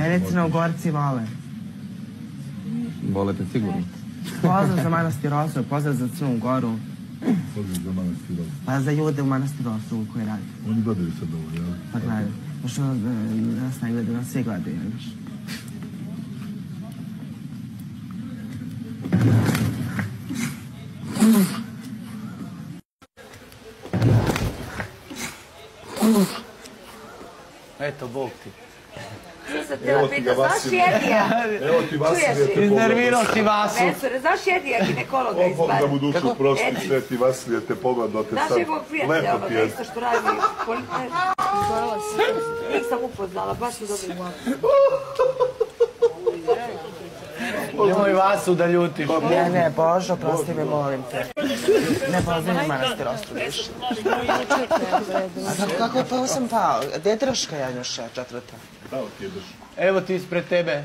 Mene crnogorci vole. Volete sigurno? Pozdrav za manastir Osovo, pozdrav za Crnu Goru, Pozdrav za manastir Osovo. pa za ljude u manastiru Osovu koji radi. Oni gledaju sad ovo, jel? Pa gledaju. Pošto e, nas ne gledaju, nas svi gledaju. vidiš. Eto, Bog ti. Sam Evo htjela ti ga pitati, znaš Vasilije. Jedija? Evo ti Vasilije Čuješ te li? Iznervirao si Vasu. Znaš Jedija ginekologa O iz Bog da mu Bari? dušu prosti, Edi. sveti Vasilije te pogledao te sad. Lepo ti onoga je. isto što radi. Njih sam upoznala, baš su dobri momci. Nemoj Vasu da ljutiš. Ne, ne, Božo, prosti me, molim te. Ne pozdravim manastir više. A kako, kako, pa sam pao? Gdje je drška Janjuša četvrta? Evo ti ispred tebe.